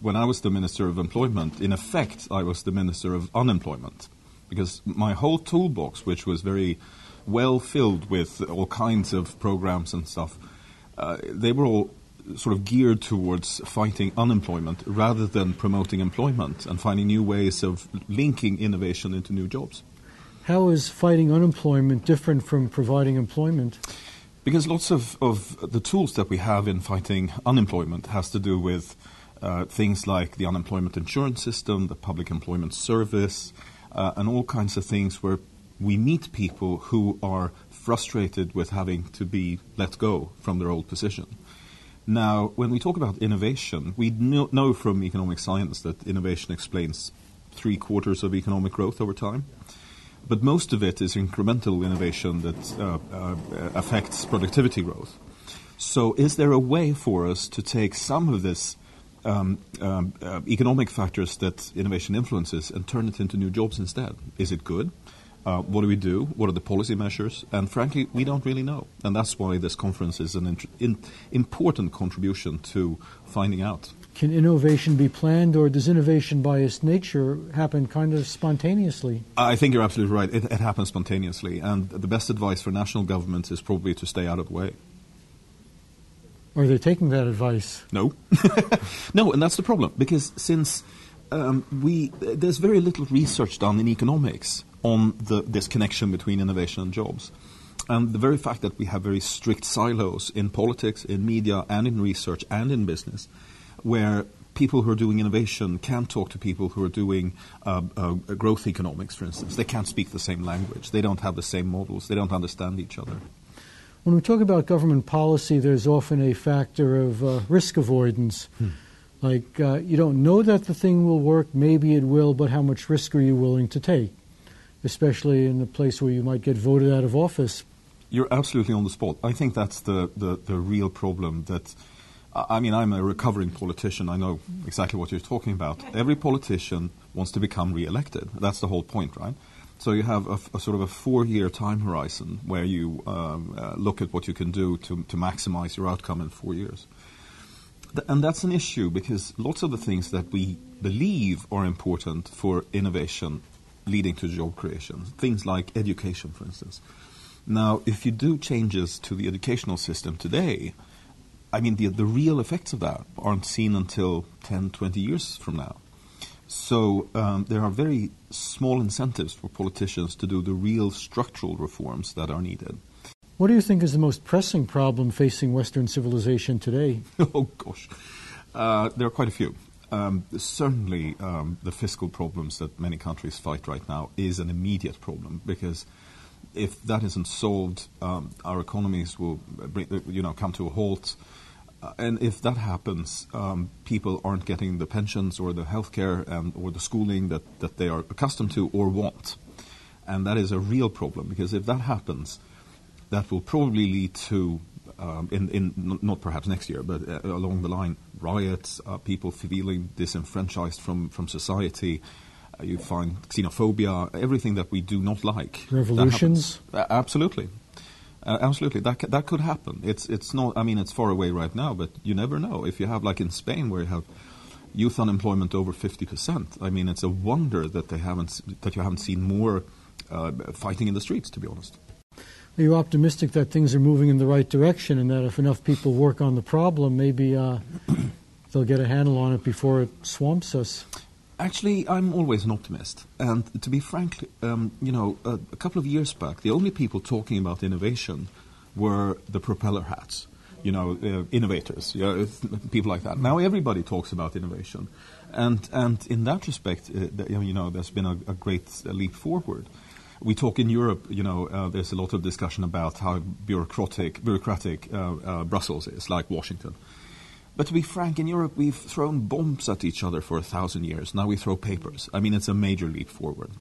When I was the Minister of Employment, in effect, I was the Minister of Unemployment because my whole toolbox, which was very well filled with all kinds of programs and stuff, uh, they were all sort of geared towards fighting unemployment rather than promoting employment and finding new ways of linking innovation into new jobs. How is fighting unemployment different from providing employment? Because lots of, of the tools that we have in fighting unemployment has to do with uh, things like the unemployment insurance system, the public employment service, uh, and all kinds of things where we meet people who are frustrated with having to be let go from their old position. Now, when we talk about innovation, we know, know from economic science that innovation explains three quarters of economic growth over time. But most of it is incremental innovation that uh, uh, affects productivity growth. So, is there a way for us to take some of this um, um, uh, economic factors that innovation influences and turn it into new jobs instead? Is it good? Uh, what do we do? What are the policy measures? And frankly, we don't really know. And that's why this conference is an int- in- important contribution to finding out. Can innovation be planned, or does innovation by its nature happen kind of spontaneously? I think you're absolutely right. It, it happens spontaneously. And the best advice for national governments is probably to stay out of the way. Are they taking that advice? No. no, and that's the problem. Because since um, we, there's very little research done in economics on the, this connection between innovation and jobs. And the very fact that we have very strict silos in politics, in media, and in research, and in business, where people who are doing innovation can't talk to people who are doing uh, uh, growth economics, for instance. They can't speak the same language. They don't have the same models. They don't understand each other. When we talk about government policy, there's often a factor of uh, risk avoidance. Hmm. Like, uh, you don't know that the thing will work, maybe it will, but how much risk are you willing to take? especially in a place where you might get voted out of office. You're absolutely on the spot. I think that's the, the, the real problem that. I mean, I'm a recovering politician. I know exactly what you're talking about. Every politician wants to become re-elected. That's the whole point, right? So you have a, a sort of a four-year time horizon where you um, uh, look at what you can do to, to maximize your outcome in four years. Th- and that's an issue because lots of the things that we believe are important for innovation leading to job creation. Things like education, for instance. Now, if you do changes to the educational system today, I mean, the, the real effects of that aren't seen until 10, 20 years from now. So um, there are very small incentives for politicians to do the real structural reforms that are needed. What do you think is the most pressing problem facing Western civilization today? oh, gosh. Uh, there are quite a few. Um, certainly, um, the fiscal problems that many countries fight right now is an immediate problem because if that isn't solved, um, our economies will you know, come to a halt. Uh, and if that happens, um, people aren't getting the pensions or the health care and, or the schooling that, that they are accustomed to or want. And that is a real problem because if that happens, that will probably lead to um, in, in not perhaps next year, but uh, along the line, riots, uh, people feeling disenfranchised from, from society. Uh, you find xenophobia, everything that we do not like. Revolutions? absolutely. Uh, absolutely, that that could happen. It's it's not. I mean, it's far away right now, but you never know. If you have like in Spain, where you have youth unemployment over fifty percent, I mean, it's a wonder that they haven't that you haven't seen more uh, fighting in the streets. To be honest. Are you optimistic that things are moving in the right direction and that if enough people work on the problem, maybe uh, they'll get a handle on it before it swamps us? Actually, I'm always an optimist. And to be frank, um, you know, a, a couple of years back, the only people talking about innovation were the propeller hats you know, uh, innovators, you know, people like that. Now everybody talks about innovation, and and in that respect, uh, you know, there's been a, a great leap forward we talk in Europe, you know, uh, there's a lot of discussion about how bureaucratic, bureaucratic uh, uh, Brussels is, like Washington. But to be frank, in Europe, we've thrown bombs at each other for a thousand years. Now we throw papers. I mean, it's a major leap forward.